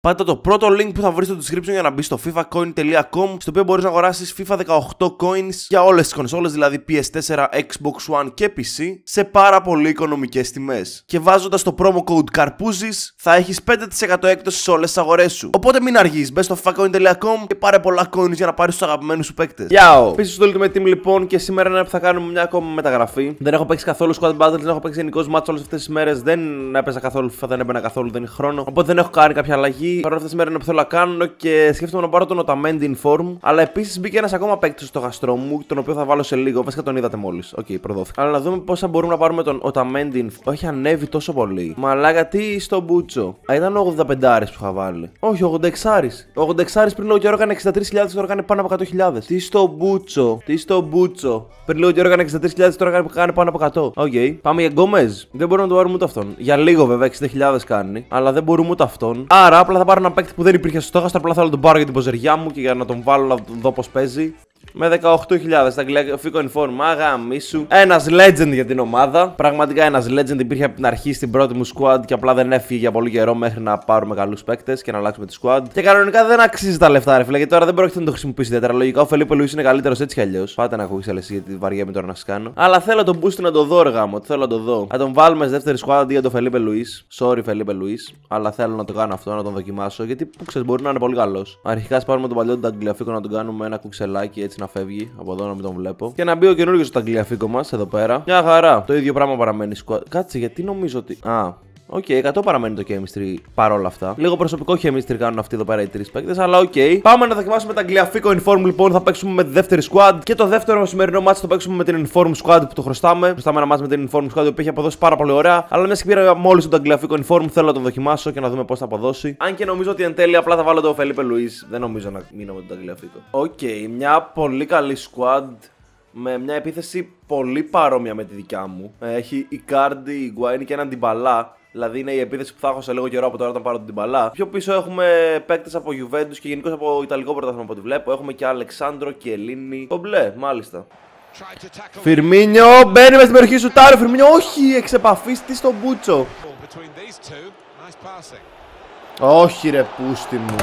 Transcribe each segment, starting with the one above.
Πάτε το πρώτο link που θα βρει στο description για να μπει στο fifacoin.com στο οποίο μπορείς να αγοράσεις FIFA 18 coins για όλες τις κονσόλες δηλαδή PS4, Xbox One και PC σε πάρα πολύ οικονομικές τιμές. Και βάζοντας το promo code CARPOUZIS θα έχεις 5% έκπτωση σε όλες τις αγορές σου. Οπότε μην αργείς, μπες στο fifacoin.com και πάρε πολλά coins για να πάρεις τους αγαπημένους σου παίκτες. Yao! Πίσω στο Ultimate Team λοιπόν και σήμερα είναι που θα κάνουμε μια ακόμα μεταγραφή. Δεν έχω παίξει καθόλου Squad Battles, δεν έχω παίξει γενικώ match όλες αυτές τις μέρες, δεν έπαιζα καθόλου FIFA, δεν έμπαινα καθόλου, δεν είχα χρόνο. Οπότε δεν έχω κάνει κάποια αλλαγή Παρ' όλα αυτά σήμερα είναι που θέλω να κάνω και σκέφτομαι να πάρω τον Otamendi Inform. Αλλά επίσης μπήκε ένας ακόμα παίκτης στο στόχαστρό μου, τον οποίο θα βάλω σε λίγο. Βασικά τον είδατε μόλις. OK, okay, προδόθηκα. Αλλά να δούμε πόσα μπορούμε να πάρουμε τον Otamendi Inform. Έχει ανέβει τόσο πολύ. Μα γιατί στον πούτσο. Α, ήταν 85 που είχα βάλει. Όχι, 86 86 πριν λίγο καιρό έκανε 63.000, τώρα έκανε πάνω από 100.000. Τι στον πούτσο. Τι στον πούτσο. Πριν λίγο καιρό έκανε 63.000, τώρα κάνει πάνω από 100. OK. Okay. Πάμε για Γκόμεζ. Δεν μπορούμε να το πάρουμε ούτε αυτόν. Για λίγο βέβαια 60.000 κάνει. Αλλά δεν μπορούμε ούτε αυτόν. Άρα απλά θα πάρω ένα παίκτη που δεν υπήρχε στο στόχαστρο. Απλά θέλω να τον πάρω για την ποζεριά μου και για να τον βάλω να δω πώς παίζει με 18.000 τον Ταγκλιαφίκο Inform. Α γαμήσου. Ένας legend για την ομάδα. Πραγματικά ένας legend υπήρχε από την αρχή στην πρώτη μου squad και απλά δεν έφυγε για πολύ καιρό μέχρι να πάρουμε καλούς παίκτες και να αλλάξουμε τη squad. Και κανονικά δεν αξίζει τα λεφτά, ρε φίλε, γιατί τώρα δεν πρόκειται να τον χρησιμοποιήσω ιδιαίτερα. Λογικά ο Φελίπε Λουίς είναι καλύτερος έτσι κι αλλιώς. Πάτε να ακούσει εσύ γιατί βαριέμαι τώρα να σας κάνω. Αλλά θέλω τον πούστη να το δω, ρε γαμώ. Θέλω να το δω. Θα τον βάλουμε στη δεύτερη squad αντί για τον Φελίπε Λουίς. Sorry, Φελίπε Λουίς. Αλλά θέλω να το κάνω αυτό, να τον δοκιμάσω. Γιατί που ξέρεις μπορεί να είναι πολύ καλός. Αρχικά πάρουμε τον παλιό του Ταγκλιαφίκο να τον κάνουμε ένα quick sell άκι έτσι να φεύγει από εδώ να μην τον βλέπω. Και να μπει ο καινούριος ο Ταγκλιαφίκο μας εδώ πέρα. Μια χαρά. Το ίδιο πράγμα παραμένει. Κάτσε, γιατί νομίζω ότι. Α, OK, okay, 100 παραμένει το chemistry παρόλα αυτά. Λίγο προσωπικό chemistry κάνουν αυτοί εδώ πέρα οι τρεις παίκτες, αλλά OK. Okay. Πάμε να δοκιμάσουμε Ταγκλιαφίκο inform λοιπόν. Θα παίξουμε με τη δεύτερη squad. Και το δεύτερο σημερινό μάτι θα παίξουμε με την inform squad που το χρωστάμε. Χρωστάμε ένα μάτι με την inform squad που έχει αποδώσει πάρα πολύ ωραία. Αλλά μια και πήρα μόλις τον Ταγκλιαφίκο inform θέλω να τον δοκιμάσω και να δούμε πώς θα αποδώσει. Αν και νομίζω ότι εν τέλει απλά θα βάλω το Φελίπε Λουίς. Δεν νομίζω να μείνω με τον Ταγκλιαφίκο. OK, okay, μια πολύ καλή squad με μια επίθεση πολύ παρόμοια με τη δικιά μου. Ε, έχει η Κάρντι, η Γκουάινι και έναν Τιμπαλά. Δηλαδή είναι η επίθεση που θα έχω σε λίγο καιρό από τώρα όταν πάρω την Τιμπαλά. Πιο πίσω έχουμε παίκτες από Juventus και γενικώς από Ιταλικό πρωτάθλημα από ό,τι βλέπω. Έχουμε και Αλεξάνδρο και Ελλήνη. Το μπλε, μάλιστα. Φιρμίνιο, μπαίνει μες στην περιοχή σου. Τάρο, Φιρμίνιο, όχι, εξεπαφίστη στον Μπούτσο. Όχι, ρε, πούστη μου.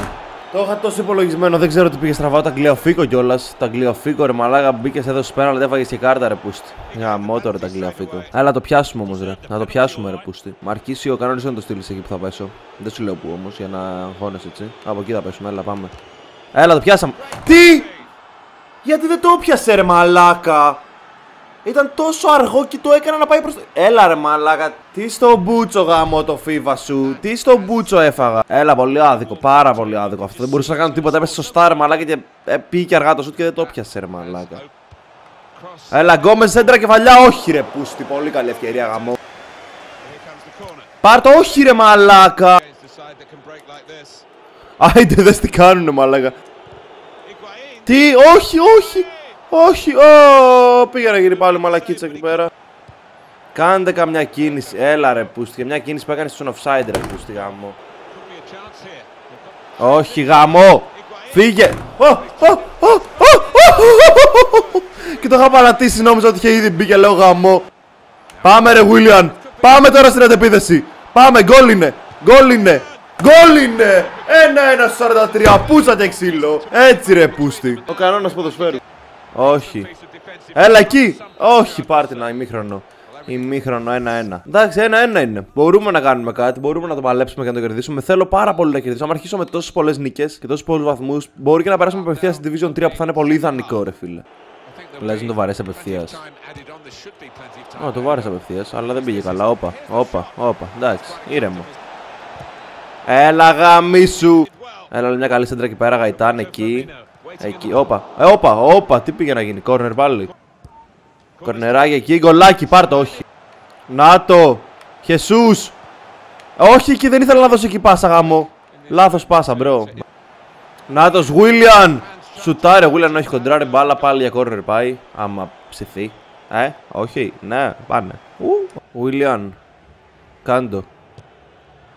Το είχα τόσο υπολογισμένο, δεν ξέρω τι πήγε στραβά. Τα γκλιοφίκο κιόλας. Τα γκλιοφίκο ρε μαλάγα μπήκες εδώ σπέρα, αλλά δεν έφαγες και κάρτα ρε πούστη. Για μότο ρε τα γκλιοφίκο. Έλα το πιάσουμε όμως ρε. Να το πιάσουμε ρε πούστη. Μ' αρκίσει ο κανόνι να το στείλεις εκεί που θα πέσω. Δεν σου λέω που όμως για να αγχώνεσαι έτσι. Από εκεί θα πέσουμε, έλα πάμε. Έλα το πιάσαμε. Τι! Γιατί δεν το πιάσε ρε μαλάκα. Ήταν τόσο αργό και το έκανα να πάει προς το... Έλα ρε μαλάκα, τι στο μπούτσο γάμο το φίβα σου, τι στο μπούτσο έφαγα. Έλα, πολύ άδικο, πάρα πολύ άδικο αυτό. Δεν μπορούσα να κάνω τίποτα, έπεσε σωστά ρε μαλάκα και ε, πήγε αργά το σουτ και δεν το πιάσε ρε μαλάκα. Έλα, γκόμες σέντρα κεφαλιά, όχι ρε πούστη, πολύ καλή ευκαιρία γάμο. Πάρ το, όχι ρε μαλάκα. Άιντε, δες τι κάνουνε μαλάκα. Τι, όχι, όχι. Όχι, ω, πήγε να γίνει πάλι μαλακίτσα εκεί πέρα. Κάντε καμιά κίνηση. Έλα ρε πούστη. Μια κίνηση που έκανε στον offside ρε πούστη γάμο. Όχι γάμο. Φύγε. Και το είχα παρατήσει νόμιζα ότι είχε ήδη μπει και λέω γάμο. Πάμε ρε Βίλιαν. Πάμε τώρα στην αντεπίθεση. Πάμε γκολ είναι. Γκολ είναι. Γκολ είναι. Ένα-ένα 43. Πούσα και ξύλο. Έτσι ρε πούστη. Ο κανόνας ποδοσφαίρου. Όχι. Έλα εκεί. Όχι, πάρτε ένα ημίχρονο. Ημίχρονο 1-1. Εντάξει, 1-1 είναι. Μπορούμε να κάνουμε κάτι, μπορούμε να το παλέψουμε και να το κερδίσουμε. Θέλω πάρα πολύ να κερδίσω. Αν αρχίσω με τόσες πολλές νίκες και τόσους πολλούς βαθμούς, μπορεί και να περάσουμε απευθείας στην Division 3 που θα είναι πολύ ιδανικό, ρε φίλε. Λες να το βαρέσει απευθείας. Ω, το βάρεσε απευθείας, αλλά δεν πήγε καλά. Όπα, όπα, όπα. Εντάξει, ήρεμο. Έλα γαμίσου. Έλα μια καλή σέντρα εκεί πέρα, γαϊτάν εκεί. Εκεί, όπα. Ε, όπα, όπα, τι πήγε να γίνει. Κόρνερ πάλι. Κορνεράκι εκεί, γκολάκι, πάρτο, όχι. Να το. Χεσούς. Όχι, εκεί δεν ήθελα να δώσω εκεί πάσα γαμώ. Λάθος πάσα, bro. Νάτος, Βίλιαν. Σουτάρε, Βίλιαν όχι κοντράρει η μπάλα πάλι για κόρνερ πάει. Άμα ψηθεί. Ε, όχι, ναι, πάνε. Βίλιαν. Κάντο.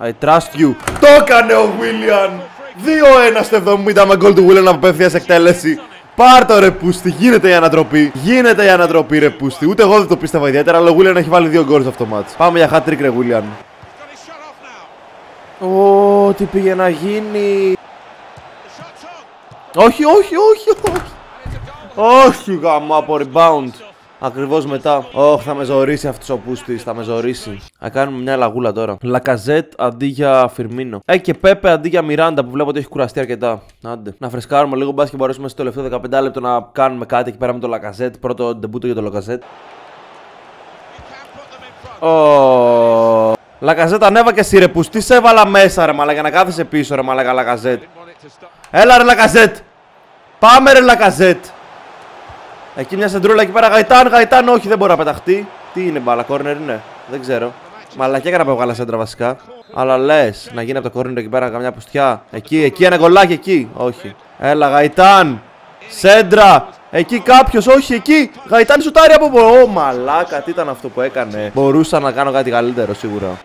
I trust you. Το έκανε ο Βίλιαν. 2-1 στο 70 με γκολ του Willian από απευθείας εκτέλεση. Πάρ το ρε πούστη, γίνεται η ανατροπή. Γίνεται η ανατροπή ρε πούστη. Ούτε εγώ δεν το πίστευα ιδιαίτερα, αλλά ο Willian έχει βάλει δύο γκολ στο αυτό το μάτς. Πάμε για hat trick ρε Willian. Ω, τι πήγε να γίνει. Όχι, όχι, όχι, όχι. Όχι, γαμά από rebound. Ακριβώς μετά. Όχι, θα με ζωρίσει αυτός ο πούστης. Θα με ζωρίσει. Θα κάνουμε μια λαγούλα τώρα. Λακαζέτ αντί για Φιρμίνο. Ε, και Πέπε αντί για Μιράντα που βλέπω ότι έχει κουραστεί αρκετά. Άντε. Να φρεσκάρουμε λίγο μπα και μπορέσουμε στο τελευταίο 15 λεπτό να κάνουμε κάτι εκεί πέρα με το Λακαζέτ. Πρώτο ντεμπούτο για το Λακαζέτ. Oh. Λακαζέτ ανέβα και σύρεπου. Τι σε έβαλα μέσα ρε μαλα για να κάθεσαι πίσω ρε μαλα Λακαζέτ. Έλα ρε Λακαζέτ. Πάμε ρε Λακαζέτ. Εκεί μια σεντρούλα εκεί πέρα. Γκαϊτάν, Γκαϊτάν, όχι δεν μπορεί να πεταχτεί. Τι είναι μπάλα, κόρνερ είναι. Δεν ξέρω. Μαλακία έκανα που έβγαλα σέντρα βασικά. Αλλά λες να γίνει από το κόρνερ εκεί πέρα καμιά πουστιά. Εκεί, εκεί ένα γκολάκι εκεί. Όχι. Έλα, Γκαϊτάν. Σέντρα. Εκεί κάποιος, όχι εκεί. Γκαϊτάν σουτάρει από Ω, μαλάκα, τι ήταν αυτό που έκανε. Μπορούσα να κάνω κάτι καλύτερο σίγουρα.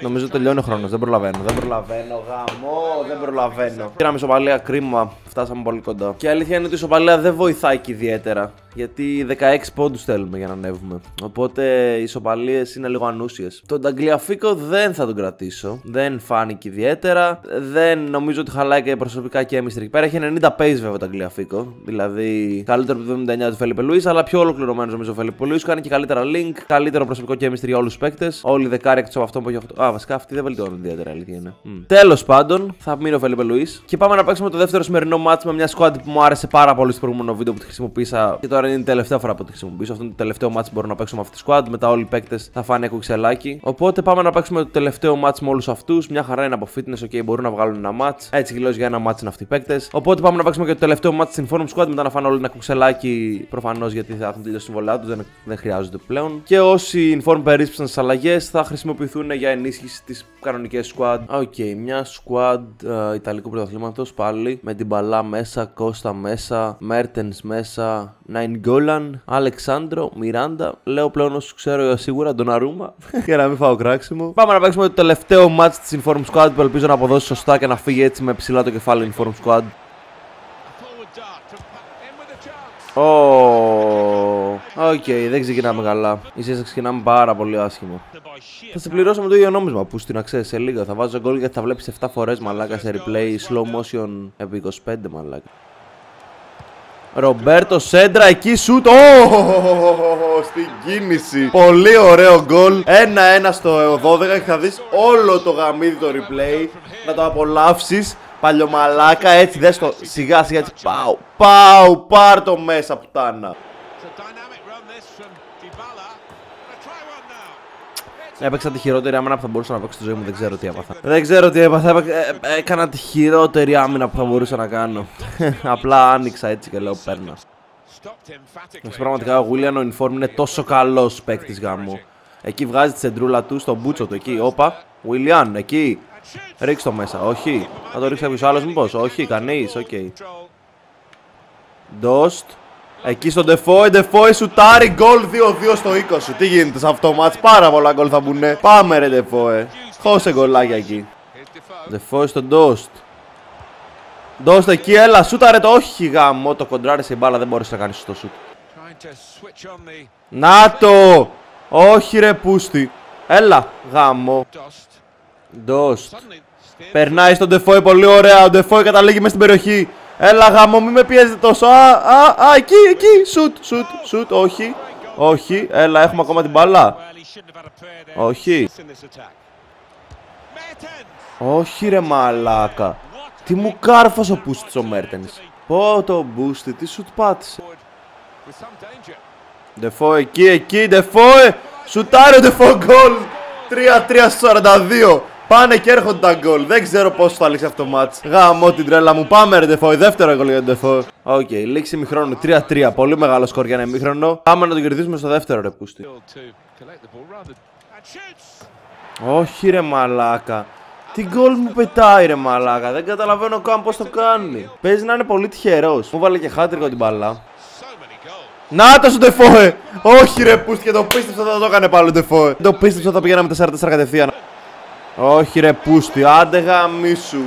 Νομίζω τελειώνει ο χρόνος. Δεν προλαβαίνω. Δεν προλαβαίνω. Γαμό, δεν προλαβαίνω. Πήραμε σοπαλία κρίμα. Φτάσαμε πολύ κοντά. Και η αλήθεια είναι ότι η σοπαλία δεν βοηθάει και ιδιαίτερα. Γιατί 16 πόντους θέλουμε για να ανέβουμε. Οπότε οι ισοπαλίες είναι λίγο ανούσιες. Τον Ταγκλιαφίκο δεν θα τον κρατήσω. Δεν φάνηκε ιδιαίτερα. Δεν νομίζω ότι χαλάει και προσωπικά και έμιστρη. Πέρα έχει 90 pace βέβαια ο Ταγκλιαφίκο. Δηλαδή καλύτερο από το 79 του Φέλιπε Λουίς, αλλά πιο ολοκληρωμένος νομίζω ο Φέλιπε Λουίς. Κάνει και καλύτερα link. Καλύτερο προσωπικό και έμιστρη για όλους τους παίκτες. Όλοι δεκάρι εκτός από αυτό που έχει 8. Α, βασικά αυτή δεν βελτιώνουν ιδιαίτερα αλήθεια είναι. Mm. Τέλος πάντων θα μείνει ο Φέλιπε Λουίς. Και πάμε να παίξουμε το δεύτερο σημερινό μάτσο με μια squad που μου άρεσε πάρα πολύ στο προηγούμενο βίντεο που τη χρησιμοποίησα και τώρα τώρα είναι η τελευταία φορά που τη χρησιμοποιήσω. Αυτό είναι το τελευταίο match που μπορώ να παίξω με αυτή τη squad. Μετά όλοι οι παίκτες θα φάνε quick sell άκι. Οπότε πάμε να παίξουμε το τελευταίο match με όλους αυτούς. Μια χαρά είναι από fitness, ok, μπορούν να βγάλουν ένα match. Έτσι κι για ένα match είναι αυτοί οι παίκτες. Οπότε πάμε να παίξουμε και το τελευταίο match στην inform squad. Μετά να φάνε όλοι ένα quick sell άκι προφανώς γιατί θα έχουν τελειώσει τα συμβόλαιά τους, δεν, δεν χρειάζονται πλέον. Και όσοι inform περίσσεψαν στις αλλαγές θα χρησιμοποιηθούν για ενίσχυση της κανονικής squad. OK, okay, μια squad uh, Ιταλικού πρωταθλήματος πάλι με τον Ντιμπάλα μέσα, Κώστα μέσα, Μέρτενς μέσα, Ναϊνγκολάν, Αλεξάνδρο, Μιράντα. Λέω πλέον όσους ξέρω σίγουρα τον Αρούμα. για να μην φάω κράξιμο. Πάμε να παίξουμε το τελευταίο match της Inform Squad που ελπίζω να αποδώσει σωστά και να φύγει έτσι με ψηλά το κεφάλι Inform Squad. OK, okay, δεν ξεκινάμε καλά. Ίσως ξεκινάμε πάρα πολύ άσχημα. Θα σε πληρώσω με το ίδιο νόμισμα που στην αξία σε λίγο. Θα βάζω γκολ γιατί θα βλέπεις 7 φορές μαλάκα σε replay slow motion επί 25 μαλάκα. Ρομπέρτο Σέντρα εκεί σουτ. στην κίνηση. Πολύ ωραίο γκολ. Ένα-ένα στο 12 και θα δεις όλο το γαμήδι το replay. Να το απολαύσεις. Παλιομαλάκα έτσι δες το σιγά σιγά έτσι πάω πάω πάρ το μέσα πουτάνα Έπαιξα τη χειρότερη άμυνα που θα μπορούσα να παίξω στη ζωή μου. Δεν ξέρω τι έπαθα. Δεν ξέρω τι έπαθα. Ε, έκανα τη χειρότερη άμυνα που θα μπορούσα να κάνω. Απλά άνοιξα έτσι και λέω πέρνα. Πραγματικά ο Willian ο Inform είναι τόσο καλός παίκτης γαμώυ. Εκεί βγάζει τη σεντρούλα του στον πούτσο του. Εκεί, όπα. Willian, εκεί. Ρίξ το μέσα. Όχι. Θα το ρίξει κάποιος άλλος, μήπως. Όχι, κανείς. OK. Okay. Ντόστ. Εκεί στον Ντεφόε, Ντεφόε σουτάρει γκολ 2-2 στο 20. Τι γίνεται σε αυτό το μάτς, πάρα πολλά γκολ θα μπουνε. Πάμε ρε Ντεφόε. Χώσε γκολάκια εκεί. Ντεφόε στον Ντόστ. Ντόστ εκεί, έλα, σούταρε το. Όχι γάμο, το κοντράρισε η μπάλα, δεν μπορούσε να κάνεις σωστό σούτ. Να το! Όχι ρε πούστη. Έλα, γάμο. Ντόστ. Περνάει στον Ντεφόε πολύ ωραία. Ο Ντεφόε καταλήγει μέσα στην περιοχή. Έλα γάμο, μην με πιέζετε τόσο. Α, α, α, εκεί, εκεί. Σουτ, σουτ, σουτ. Όχι. Όχι. Έλα, έχουμε ακόμα την μπάλα. Όχι. Όχι ρε μαλάκα. Τι μου κάρφωσε ο πούστης ο Μέρτενς. Πω το πούστη, τι σουτ πάτησε. Ντεφόε εκεί, εκεί, Ντεφόε. Σουτάρει ο Ντεφόε γκολ. 3-3 42. Πάνε και έρχονται τα γκολ. Δεν ξέρω πώς θα λήξει αυτό το μάτς. Γαμώ την τρέλα μου. Πάμε ρε Ντεφόε. Δεύτερο γκολ για τον Ντεφόε. ΟΚ, okay, λήξη ημιχρόνου. 3-3. Πολύ μεγάλο σκορ για ένα ημίχρονο. Πάμε να το κερδίσουμε στο δεύτερο ρε πούστη. Όχι ρε μαλάκα. Τι γκολ μου πετάει ρε μαλάκα. Δεν καταλαβαίνω καν πώς το κάνει. Παίζει να είναι πολύ τυχερός. Μου βάλε και χάτρικο την μπαλά. Να το σου Ντεφόε! Όχι ρε πούστη και το πίστεψα θα το έκανε πάλι ο Ντεφόε. Το πίστεψα θα πηγαίναμε 4-4 κατευθείαν. Όχι ρε πούστη, άντε γαμίσου.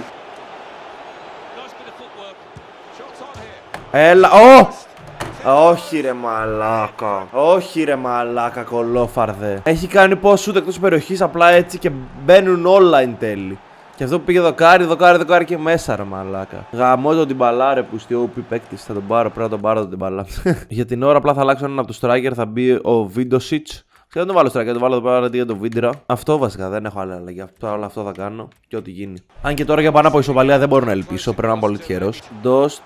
Έλα, ω! Όχι ρε μαλάκα. Όχι ρε μαλάκα, κολόφαρδε. Έχει κάνει πόσο ούτε εκτός περιοχής απλά έτσι και μπαίνουν όλα εν τέλει. Και αυτό που πήγε δοκάρι, δοκάρι, δοκάρι και μέσα ρε μαλάκα. Γαμώ το την μπαλά ρε που στη OP παίκτης. Θα τον πάρω, πρέπει να τον πάρω την μπαλά. Για την ώρα απλά θα αλλάξω έναν από τους striker, θα μπει ο Vidosic. Και δεν τον βάλω striker, τον βάλω εδώ πέρα για το Vidra. Αυτό βασικά δεν έχω άλλη αλλαγή. Αυτό, όλο αυτό θα κάνω και ό,τι γίνει. Αν και τώρα για πάνω από ισοπαλία δεν μπορώ να ελπίσω, πρέπει να είμαι πολύ τυχερός. Ντοστ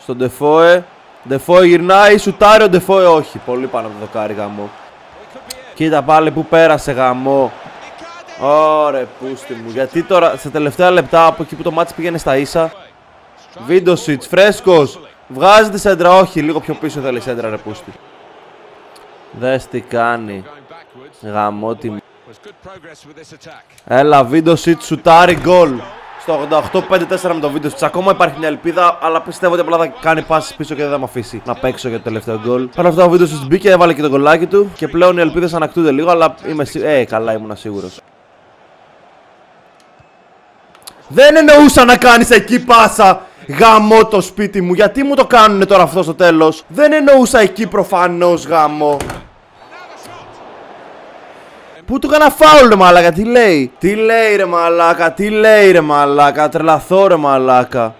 στον Defoe. Defoe γυρνάει, σουτάρει ο Defoe όχι. Πολύ πάνω από το δοκάρι γαμό. Κοίτα πάλι που πέρασε γαμό. Ωρε πούστη μου. Γιατί τώρα στα τελευταία λεπτά από εκεί που το μάτι πήγαινε στα ίσα. Βίντοσιτς, φρέσκος. Βγάζει τη σέντρα, όχι. Λίγο πιο πίσω θέλει σέντρα, ρε πούστη. Δες τι κάνει. Γαμώτη μου. Έλα, Βίντοσιτ, σουτάρει γκολ. Στο 88-5-4 με το βίντεο Ακόμα υπάρχει μια ελπίδα, αλλά πιστεύω ότι απλά θα κάνει πάση πίσω και δεν θα με αφήσει να παίξω για το τελευταίο γκολ. Παρ' αυτά ο βίντεο μπήκε, έβαλε και το γκολάκι του και πλέον οι ελπίδες ανακτούνται λίγο, αλλά είμαι Ε, καλά ήμουν σίγουρος. Δεν εννοούσα να κάνεις εκεί πάσα. Γαμώ το σπίτι μου. Γιατί μου το κάνουνε τώρα αυτό στο τέλος; Δεν εννοούσα εκεί προφανώς γαμώ. Πού του έκανα φάουλ ρε μαλάκα, τι λέει; Τι λέει ρε μαλάκα, τι λέει ρε μαλάκα, τρελαθώ ρε μαλάκα.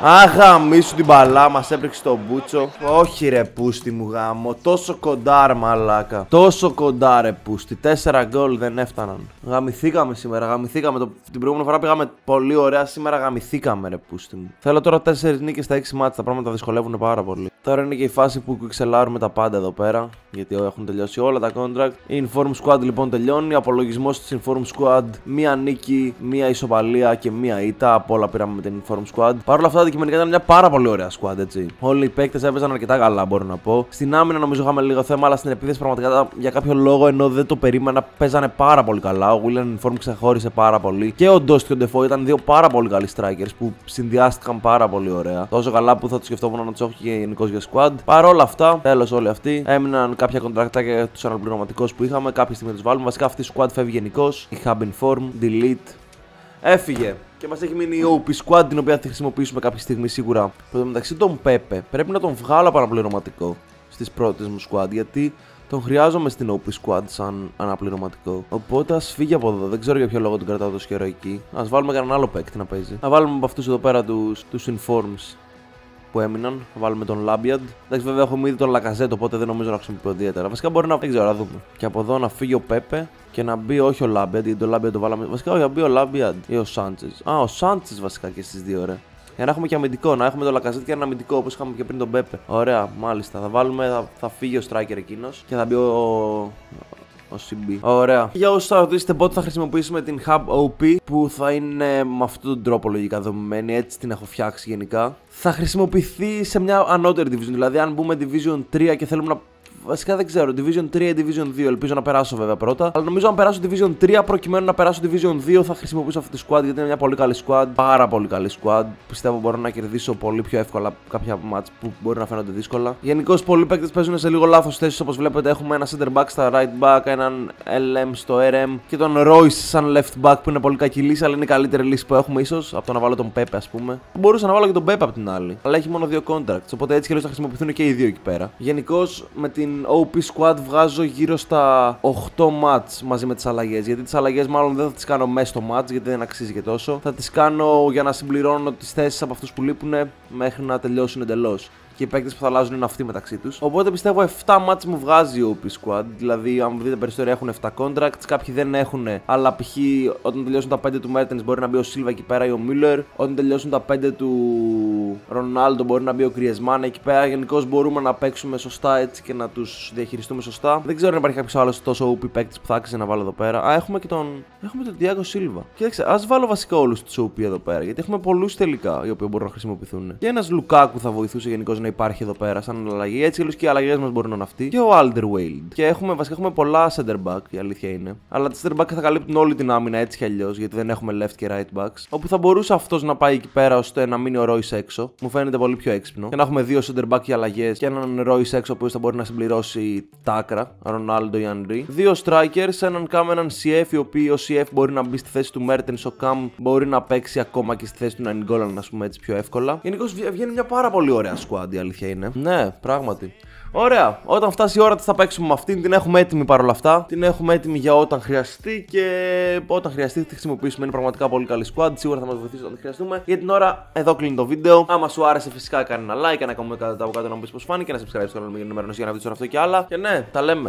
Άχα, μίσου την μπαλά, μας έπρεξε το μπούτσο. Όχι ρε πούστη μου γάμο. Τόσο κοντά ρε μαλάκα. Τόσο κοντά ρε πούστη. Τέσσερα γκολ δεν έφταναν. Γαμηθήκαμε σήμερα. Γαμηθήκαμε. Το... Την προηγούμενη φορά πήγαμε πολύ ωραία. Σήμερα γαμηθήκαμε ρε πούστη μου. Θέλω τώρα τέσσερις νίκες στα 6 μάτια. Τα πράγματα δυσκολεύουν πάρα πολύ. Τώρα είναι και η φάση που ξελάρουμε τα πάντα εδώ πέρα. Γιατί έχουν τελειώσει όλα τα contract. Η Inform Squad λοιπόν τελειώνει. Απολογισμός της Inform Squad. Μία νίκη, μία ισοπαλία και μία ήττα. Από όλα πήραμε με την Inform Squad. Παρ' όλα αυτά αντικειμενικά ήταν μια πάρα πολύ ωραία squad, έτσι. Όλοι οι παίκτες έπαιζαν αρκετά καλά, μπορώ να πω. Στην άμυνα νομίζω είχαμε λίγο θέμα, αλλά στην επίθεση πραγματικά για κάποιο λόγο ενώ δεν το περίμενα παίζανε πάρα πολύ καλά. Ο William Inform ξεχώρισε πάρα πολύ. Και ο Ντόστ και ο Ντεφό ήταν δύο πάρα πολύ καλοί strikers που συνδυάστηκαν πάρα πολύ ωραία. Τόσο καλά που θα τους σκεφτόμουν να τους έχω και γενικώς για squad. Παρ' όλα αυτά, τέλος όλοι αυτοί έμειναν κάποια κοντρακτάκια τους αναπληρωματικούς που είχαμε. Κάποια στιγμή τους βάλουμε. Βασικά αυτή η squad φεύγει γενικώς. Η Hub Inform, Delete. Έφυγε. Και μας έχει μείνει η OP Squad την οποία θα χρησιμοποιήσουμε κάποια στιγμή σίγουρα. Πρώτα μεταξύ τον Pepe πρέπει να τον βγάλω παραπληρωματικό στις πρώτες μου squad γιατί τον χρειάζομαι στην OP Squad σαν αναπληρωματικό. Οπότε ας φύγει από εδώ. Δεν ξέρω για ποιο λόγο τον κρατάω τόσο καιρό εκεί. Α βάλουμε κανέναν άλλο παίκτη να παίζει. Να βάλουμε από αυτούς εδώ πέρα τους τους Informs που έμειναν. Θα βάλουμε τον Labiad. Εντάξει, βέβαια έχουμε ήδη τον Lacazette, οπότε δεν νομίζω να χρησιμοποιώ ιδιαίτερα. Βασικά μπορεί να. Δεν ξέρω, να δούμε. Και από εδώ να φύγει ο Πέπε και να μπει όχι ο Labiad, γιατί το Labiad το βάλαμε. Βασικά όχι, να μπει ο Labiad ή ο Sanchez. Α, ο Sanchez βασικά και στις δύο, ρε. Για να έχουμε και αμυντικό, να έχουμε το Lacazette και ένα αμυντικό όπως είχαμε και πριν τον Πέπε. Ωραία, μάλιστα. Θα βάλουμε, θα, θα φύγει ο Striker εκείνος και θα μπει ο, ο CB. Ωραία. Για όσους θα ρωτήσετε πότε θα χρησιμοποιήσουμε την Hub OP που θα είναι με αυτόν τον τρόπο λογικά δομημένη, έτσι την έχω φτιάξει γενικά. Θα χρησιμοποιηθεί σε μια ανώτερη division. Δηλαδή, αν μπούμε division 3 και θέλουμε να Βασικά δεν ξέρω. Division 3 ή Division 2. Ελπίζω να περάσω βέβαια πρώτα. Αλλά νομίζω αν περάσω Division 3 προκειμένου να περάσω Division 2 θα χρησιμοποιήσω αυτή τη squad γιατί είναι μια πολύ καλή squad. Πάρα πολύ καλή squad. Πιστεύω μπορώ να κερδίσω πολύ πιο εύκολα κάποια match που μπορεί να φαίνονται δύσκολα. Γενικώ πολλοί παίκτες παίζουν σε λίγο λάθος θέσεις όπως βλέπετε. Έχουμε ένα center back στα right back, έναν LM στο RM και τον Royce σαν left back που είναι πολύ κακή λύση, αλλά είναι η καλύτερη λύση που έχουμε ίσως από το να βάλω τον Pepe ας πούμε. Μπορούσα να βάλω και τον Pepe από την άλλη. Αλλά έχει μόνο δύο contracts. Οπότε έτσι και θα χρησιμοποιηθούν και οι δύο εκεί πέρα. Γενικώς με την OP Squad βγάζω γύρω στα 8 mats μαζί με τις αλλαγές. Γιατί τις αλλαγές μάλλον δεν θα τις κάνω μέσα στο match γιατί δεν αξίζει και τόσο. Θα τις κάνω για να συμπληρώνω τις θέσεις από αυτούς που λείπουν μέχρι να τελειώσουν εντελώς και οι παίκτες που θα αλλάζουν είναι αυτοί μεταξύ τους. Οπότε πιστεύω 7 μάτς μου βγάζει ο OP Squad. Δηλαδή, αν δείτε περισσότερο έχουν 7 contracts, κάποιοι δεν έχουν. Αλλά π.χ. όταν τελειώσουν τα 5 του Mertens μπορεί να μπει ο Silva εκεί πέρα ή ο Miller. Όταν τελειώσουν τα 5 του Ronaldo μπορεί να μπει ο Griezmann εκεί πέρα. Γενικώς μπορούμε να παίξουμε σωστά έτσι και να τους διαχειριστούμε σωστά. Δεν ξέρω αν υπάρχει κάποιος άλλος τόσο OP παίκτης που θα άξιζε να βάλω εδώ πέρα. Α, έχουμε και τον. Έχουμε τον Diago Silva. Κοίταξε, ας βάλω βασικά όλους τους OP εδώ πέρα. Γιατί έχουμε πολλούς τελικά οι οποίοι μπορούν να χρησιμοποιηθούν. Και ένας Λουκάκου θα βοηθούσε γενικώς να υπάρχει εδώ πέρα σαν αλλαγή. Έτσι αλλιώς και οι αλλαγές μας μπορούν να είναι αυτοί. Και ο Alderweireld. Και έχουμε, βασικά έχουμε πολλά center back, η αλήθεια είναι. Αλλά τα center back θα καλύπτουν όλη την άμυνα έτσι κι αλλιώς, γιατί δεν έχουμε left και right backs. Όπου θα μπορούσε αυτός να πάει εκεί πέρα ώστε να μείνει ο Royce έξω. Μου φαίνεται πολύ πιο έξυπνο. Και να έχουμε δύο center back για αλλαγές και έναν Royce έξω που θα μπορεί να συμπληρώσει τα άκρα. Ronaldo ή Henry. Δύο strikers, έναν Cam, έναν CF, οι οποίοι ο CF μπορεί να μπει στη θέση του Mertens, ο Cam μπορεί να παίξει ακόμα και στη θέση του Nainggolan, ας πούμε έτσι πιο εύκολα. Γενικώς βγαίνει μια πάρα πολύ ωραία squad, η αλήθεια είναι. Ναι, πράγματι. Ωραία. Όταν φτάσει η ώρα της θα παίξουμε με αυτήν. Την έχουμε έτοιμη παρόλα αυτά. Την έχουμε έτοιμη για όταν χρειαστεί και όταν χρειαστεί θα τη χρησιμοποιήσουμε. Είναι πραγματικά πολύ καλή squad. Σίγουρα θα μας βοηθήσει όταν τη χρειαστούμε. Για την ώρα εδώ κλείνει το βίντεο. Άμα σου άρεσε φυσικά κάνει ένα like, ένα comment κάτω από κάτω να μου πεις πώς φάνηκε. Ένα subscribe στο κανάλι μου για να μην αυτό και άλλα. Και ναι, τα λέμε.